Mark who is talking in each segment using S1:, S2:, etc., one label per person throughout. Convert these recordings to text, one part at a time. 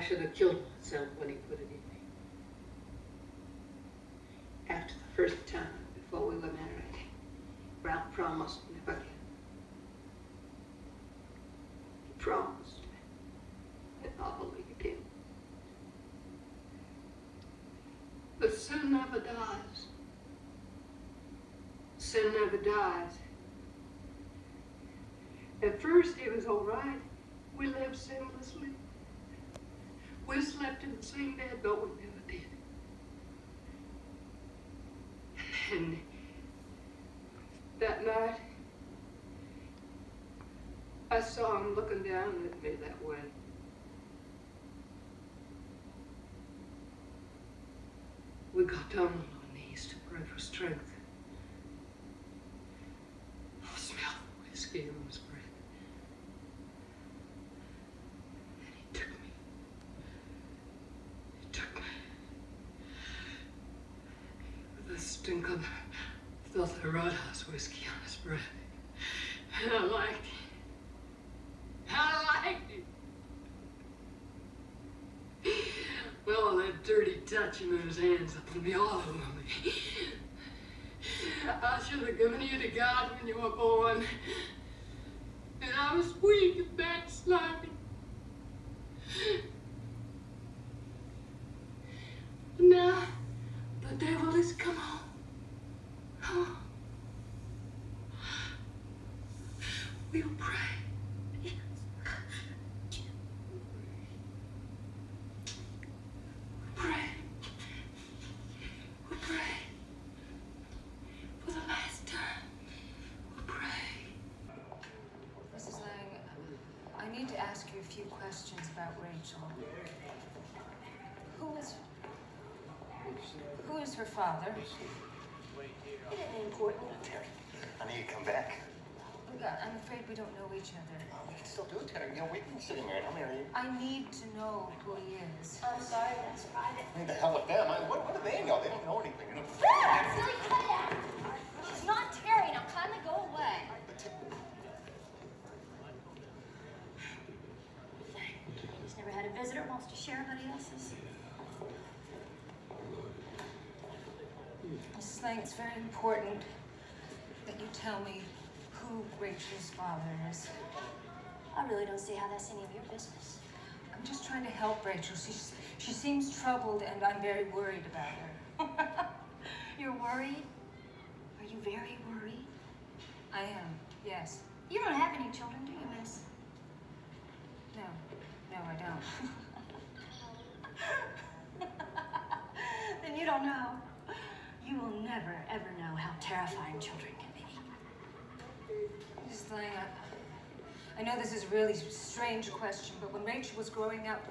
S1: I should have killed myself when he put it in me. After the first time, before we were married, Ralph promised never again. He promised me that I'll believe him. But sin never dies. Sin never dies. At first, it was all right. We lived sinlessly. We slept in the same bed, but we never did. And that night, I saw him looking down at me that way. We got down on our knees to pray for strength. I smelled whiskey breath. And he took me. He took me. With the stink of filthy roadhouse whiskey on his breath. And I liked it. I liked it. Well, that dirty touching of his hands on me all over me. I should have given you to God when you were born. And I was weak and backsliding. Now, the devil has come home. Oh. We'll pray. Yes. Pray. We'll pray. For the last time. We'll pray.
S2: Mrs. Lang, I need to ask you a few questions about Rachel. Who is who is her father?
S3: It ain't important.
S4: Terry, I need you to come back.
S2: Look, I- I'm afraid we don't know each other.
S4: Oh, we can still do it, Terry. You know, we've been sitting here. I'll marry you.
S2: I need to know who he is.
S3: I'm sorry, that's private.
S4: I the hell with them. I, what, what do they know? They don't know anything. You know?
S3: Silly, cut it out. She's not Terry. Now kindly go away. He's never had a visitor, wants to share everybody else's.
S2: Mrs. Lang, it's very important that you tell me who Rachel's father is.
S3: I really don't see how that's any of your business.
S2: I'm just trying to help Rachel. She's, she seems troubled, and I'm very worried about her.
S3: You're worried? Are you very worried?
S2: I am, yes.
S3: You don't have any children, do you, miss?
S2: No, no, I don't.
S3: then you don't know. You will never, ever know how terrifying children can be.
S2: Mrs. Lang, I, I know this is a really strange question, but when Rachel was growing up,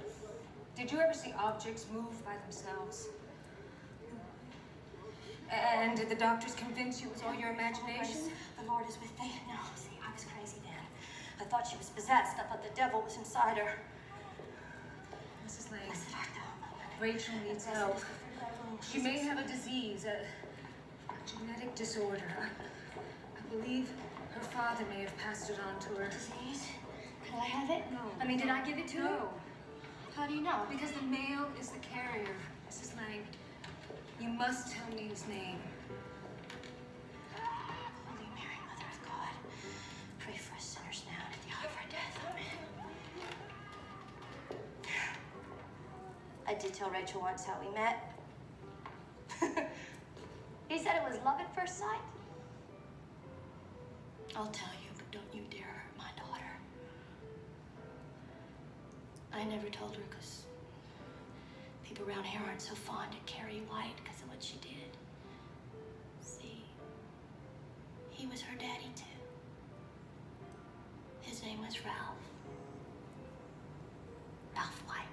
S2: did you ever see objects move by themselves? And did the doctors convince you it was all your imagination?
S3: The Lord is with thee. No, see, I was crazy then. I thought she was possessed. I thought the devil was inside her.
S2: Mrs. Lang,
S3: Blessed art thou.
S2: Rachel needs help. She may have a disease, a, a genetic disorder. I, I believe her father may have passed it on to her.
S3: Disease? Could I have it?
S2: No.
S3: I mean, did I give it to her?
S2: No,
S3: How do you know?
S2: because the male is the carrier, Mrs. Lang. You must tell me his name.
S3: Holy Mary, Mother of God, pray for us sinners now and at the hour of our death. Amen. I did tell Rachel once how we met. he said it was love at first sight. I'll tell you, but don't you dare hurt my daughter. I never told her because people around here aren't so fond of Carrie White because of what she did. See, he was her daddy too. His name was Ralph. Ralph White.